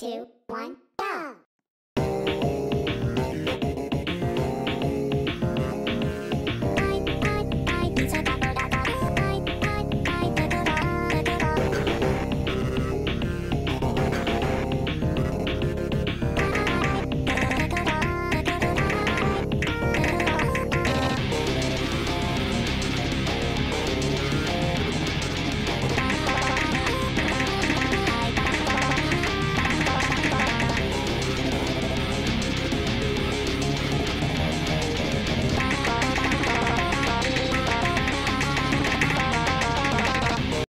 two,